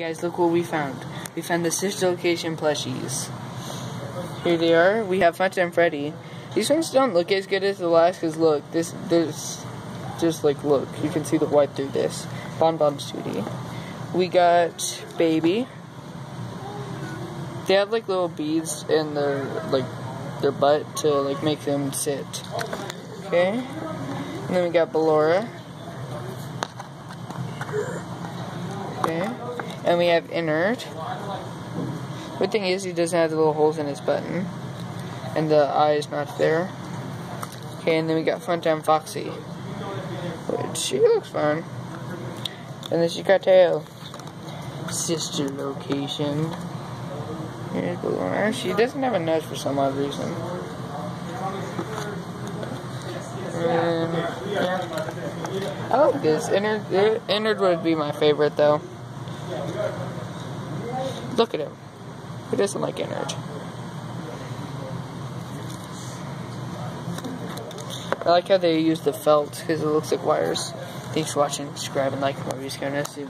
guys, look what we found. We found the sister location plushies. Here they are. We have Funtime Freddy. These ones don't look as good as the last, because look, this, this, just like, look, you can see the white through this. Bon Bon Studio. We got Baby. They have like little beads in their, like, their butt to like make them sit. Okay. And then we got Ballora. Okay. And we have Ennard. Good thing is he doesn't have the little holes in his button. And the eye is not there. Okay, and then we got Funtime Foxy. Which she looks fun. And then she got Tail. Sister location. She doesn't have a nose for some odd reason. Um, yeah. I like this. Ennard, Ennard would be my favorite though. Look at him. Who doesn't like Ennard? I like how they use the felt because it looks like wires. Thanks for watching. Subscribe and like more videos coming soon.